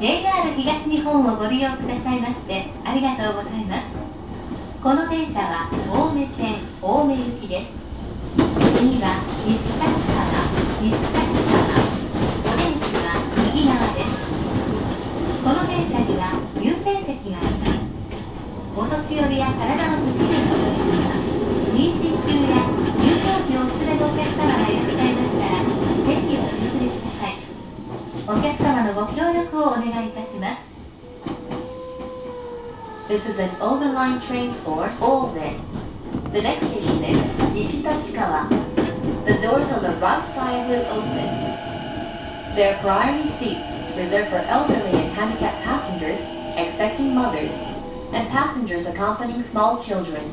JR 東日本をご利用くださいましてありがとうございます。この電車は青梅線青梅行きです。次は西立川西立川お電気は右側です。この電車には優先席があります。お年寄りや体の不自由なお客様協力をお願いいたします This is an overline train for Olve. The next station is Nishitachikawa. The doors on the right side will open. There are priority seats reserved for elderly and handicapped passengers, expecting mothers, and passengers accompanying small children.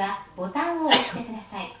はボタンを押してください。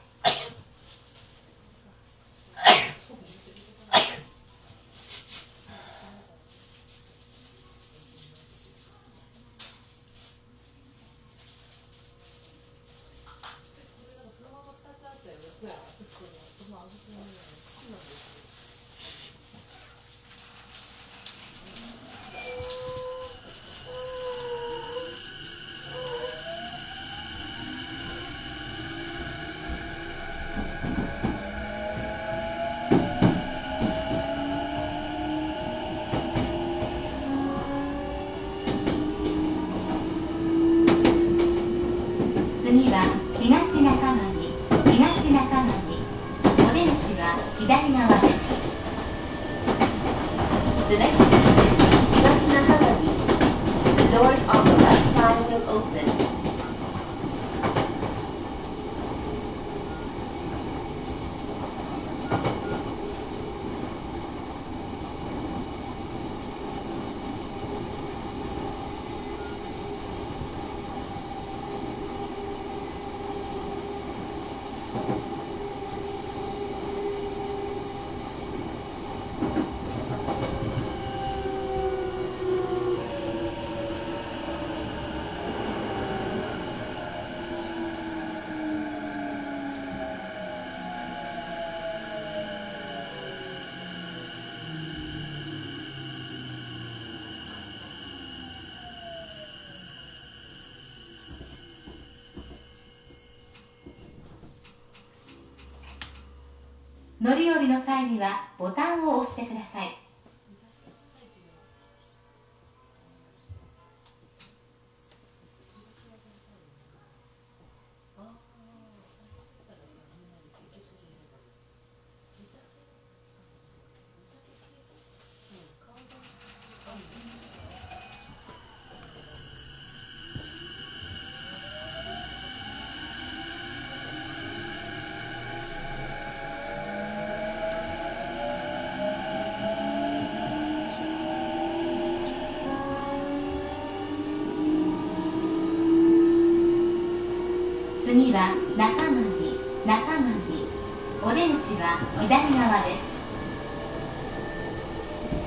次は東中間に東中間にお出口は左側。です乗り降りの際にはボタンを押してください。次は中間中間お出口は左側です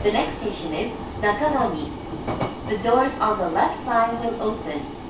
The next station is Nakamami. The doors on the left side will open.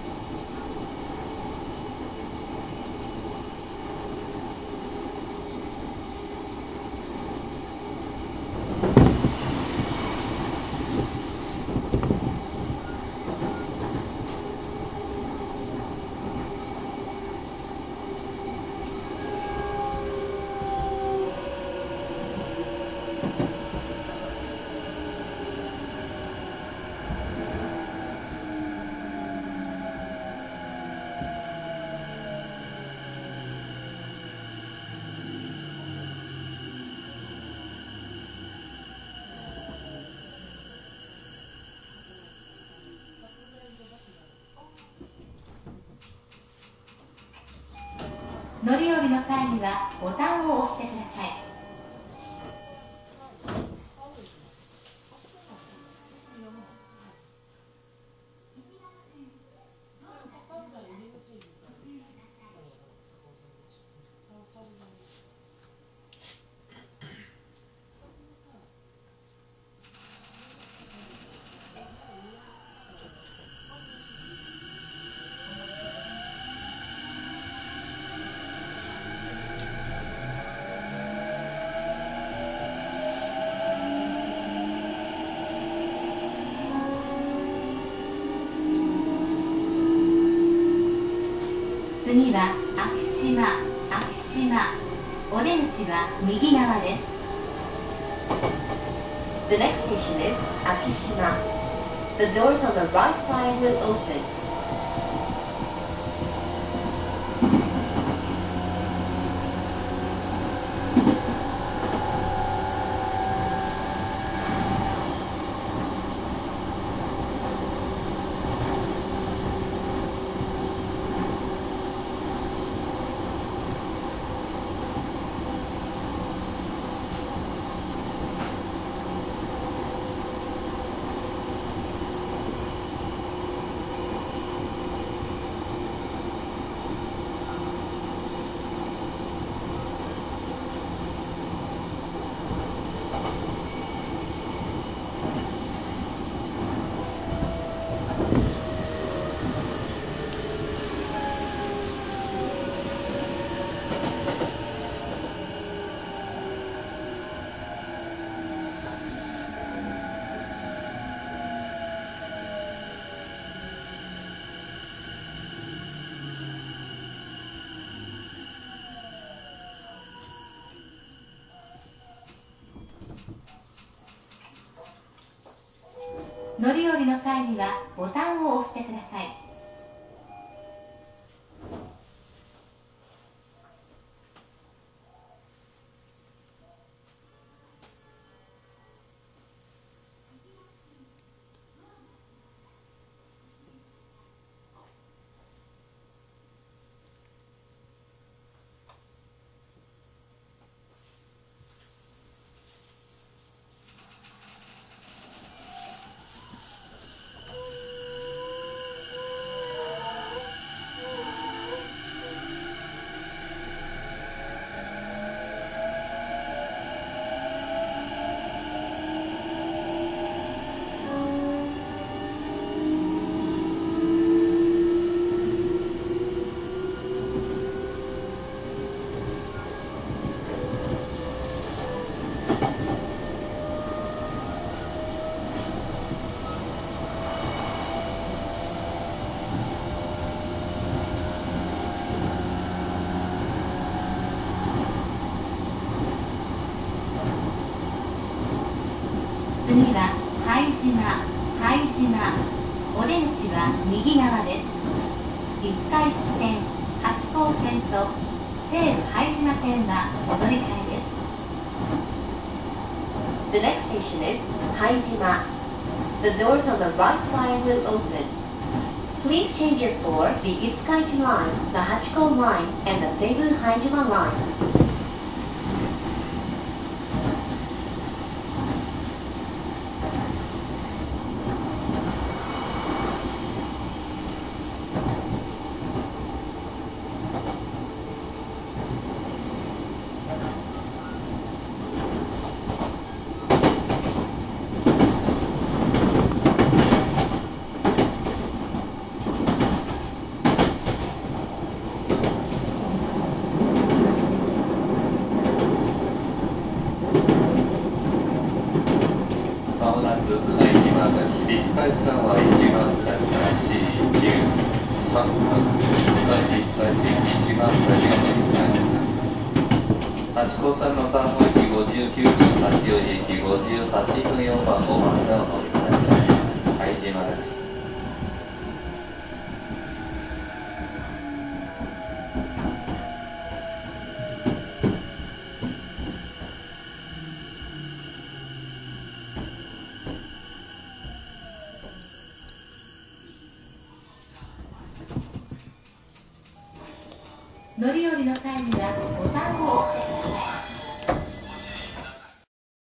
乗り降りの際にはボタンを押してください。次は昭島昭島お出口は右側です The next station is Akishima. The doors on the right side will open. 乗り降りの際にはボタンを押してください。次は拝島拝島お出口は右側です五日市線八高線と西武拝島線はお乗り換えです The next station is Haijima. The doors on the right side will open. Please change your for the Itsukaichi line, the Hachiko line, and the Seibu Haijima line. 次回線は1番線から C9、3番、東東1番線が乗り換え八高線の番号駅59分八王子駅58分4番5番線を乗り換えです。拝島です。乗り降りの際にはボタンを押して